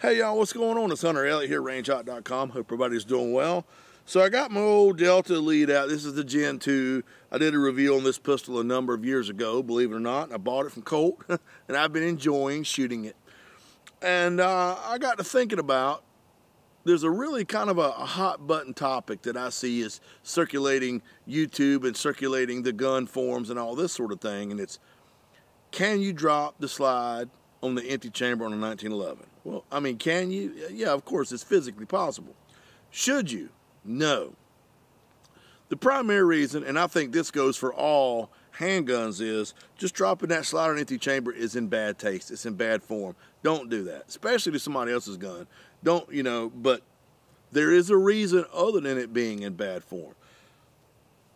Hey y'all, what's going on? It's Hunter Elliott here, rangehot.com. Hope everybody's doing well. So I got my old Delta Elite out. This is the Gen 2. I did a review on this pistol a number of years ago, believe it or not. I bought it from Colt, and I've been enjoying shooting it. And uh, I got to thinking about there's a really kind of a, a, hot button topic that I see is circulating YouTube and circulating the gun forums and all this sort of thing. And it's can you drop the slide on the empty chamber on a 1911? Well, I mean, can you? Yeah, of course, it's physically possible. Should you? No. The primary reason, and I think this goes for all handguns, is just dropping that slide on empty chamber is in bad taste. It's in bad form. Don't do that, especially to somebody else's gun. Don't, you know, but there is a reason other than it being in bad form.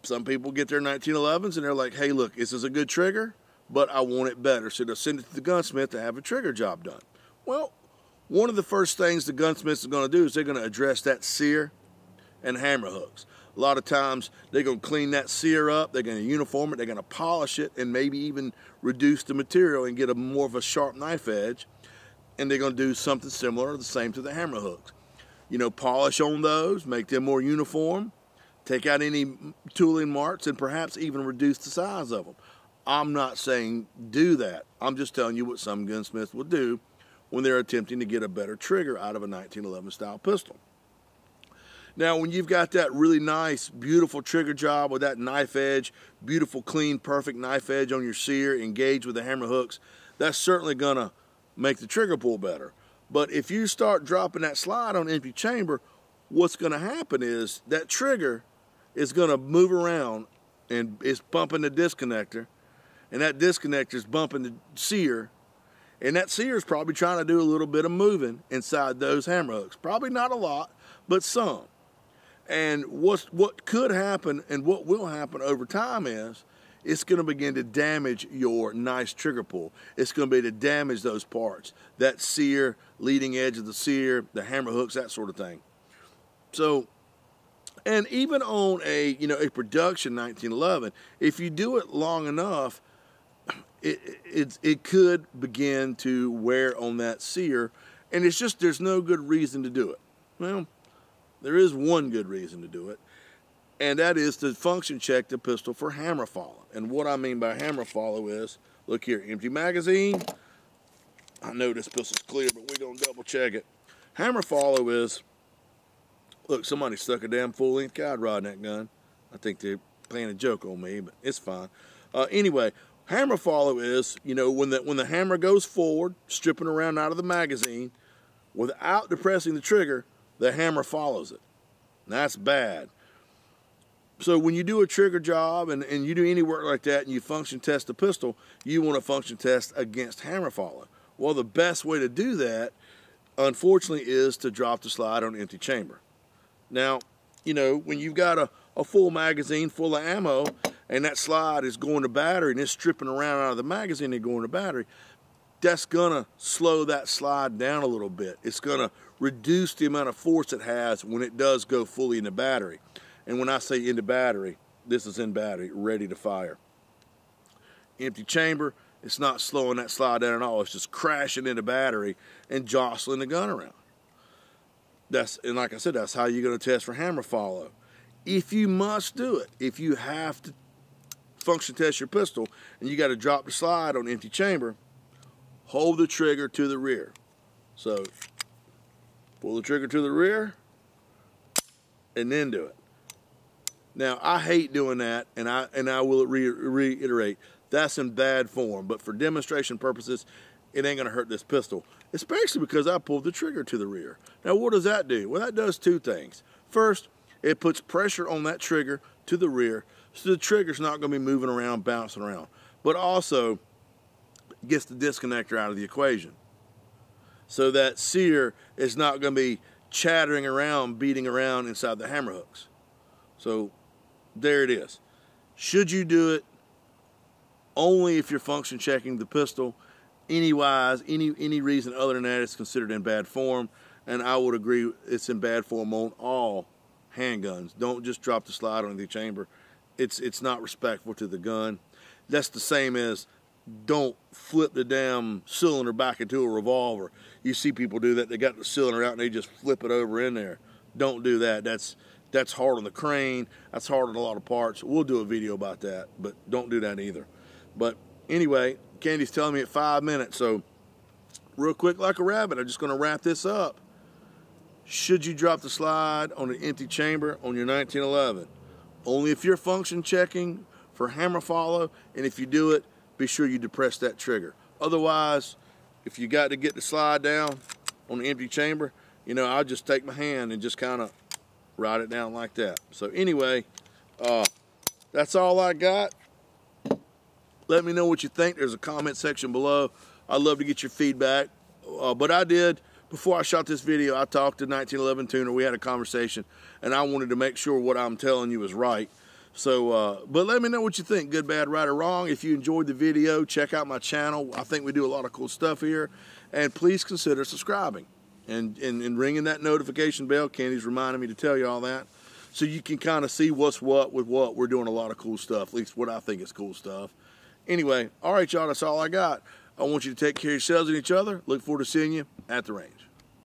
Some people get their 1911s and they're like, hey, look, is this is a good trigger but I want it better. So they'll send it to the gunsmith to have a trigger job done. Well, one of the first things the gunsmith is going to do is they're going to address that sear and hammer hooks. A lot of times they're going to clean that sear up, they're going to uniform it, they're going to polish it, and maybe even reduce the material and get a more of a sharp knife edge. And they're going to do something similar, or the same to the hammer hooks. You know, polish on those, make them more uniform, take out any tooling marks, and perhaps even reduce the size of them. I'm not saying do that. I'm just telling you what some gunsmiths will do when they're attempting to get a better trigger out of a 1911 style pistol. Now, when you've got that really nice, beautiful trigger job with that knife edge, beautiful, clean, perfect knife edge on your sear, engaged with the hammer hooks, that's certainly going to make the trigger pull better. But if you start dropping that slide on empty chamber, what's going to happen is that trigger is going to move around and it's bumping the disconnector and that disconnector is bumping the sear, and that sear is probably trying to do a little bit of moving inside those hammer hooks. Probably not a lot, but some. And what's, what could happen and what will happen over time is it's going to begin to damage your nice trigger pull. It's going to be to damage those parts, that sear, leading edge of the sear, the hammer hooks, that sort of thing. So, and even on a you know a production 1911, if you do it long enough, it, it, it could begin to wear on that sear, and it's just there's no good reason to do it. Well, there is one good reason to do it, and that is to function check the pistol for hammer follow. And what I mean by hammer follow is, look here, empty magazine. I know this pistol's clear, but we're going to double check it. Hammer follow is, look, somebody stuck a damn full-length guide rod in that gun. I think they're playing a joke on me, but it's fine. Uh, anyway, Hammer follow is, you know, when the, when the hammer goes forward, stripping around out of the magazine, without depressing the trigger, the hammer follows it. that's bad. So when you do a trigger job and, and you do any work like that and you function test the pistol, you want to function test against hammer follow. Well, the best way to do that, unfortunately, is to drop the slide on an empty chamber. Now, you know, when you've got a, a full magazine full of ammo and that slide is going to battery and it's stripping around out of the magazine and going to battery, that's gonna slow that slide down a little bit. It's gonna reduce the amount of force it has when it does go fully into battery. And when I say into battery, this is in battery, ready to fire. Empty chamber, it's not slowing that slide down at all. It's just crashing into battery and jostling the gun around. That's and like I said, that's how you're gonna test for hammer follow. If you must do it, if you have to function test your pistol and you got to drop the slide on empty chamber, hold the trigger to the rear. So pull the trigger to the rear and then do it. Now I hate doing that, and I and I will re reiterate that's in bad form. But for demonstration purposes, it ain't gonna hurt this pistol, especially because I pulled the trigger to the rear. Now what does that do? Well, that does two things. First, it puts pressure on that trigger to the rear so the trigger's not going to be moving around, bouncing around. But also gets the disconnector out of the equation. So that sear is not going to be chattering around, beating around inside the hammer hooks. So there it is. Should you do it? Only if you're function checking the pistol. Any wise, any any reason other than that, it's considered in bad form. And I would agree it's in bad form on all handguns. Don't just drop the slide on the chamber it's it's not respectful to the gun. That's the same as don't flip the damn cylinder back into a revolver. You see people do that. They got the cylinder out and they just flip it over in there. Don't do that. That's that's hard on the crane. That's hard on a lot of parts. We'll do a video about that, but don't do that either. But anyway, Candy's telling me at five minutes, so real quick like a rabbit, I'm just going to wrap this up. Should you drop the slide on an empty chamber on your 1911? Only if you're function checking for hammer follow, and if you do it, be sure you depress that trigger. Otherwise, if you got to get the slide down on the empty chamber, you know, I'll just take my hand and just kind of ride it down like that. So anyway, uh, that's all I got. Let me know what you think. There's a comment section below. I'd love to get your feedback. Uh, but I did, before I shot this video, I talked to 1911 Tuner. We had a conversation, and I wanted to make sure what I'm telling you is right. So, uh, but let me know what you think, good, bad, right, or wrong. If you enjoyed the video, check out my channel. I think we do a lot of cool stuff here. And please consider subscribing and, and, and ringing that notification bell. Candy's reminding me to tell you all that. So you can kind of see what's what with what. We're doing a lot of cool stuff, at least what I think is cool stuff. Anyway, all right, y'all, that's all I got. I want you to take care of yourselves and each other. Look forward to seeing you at the range.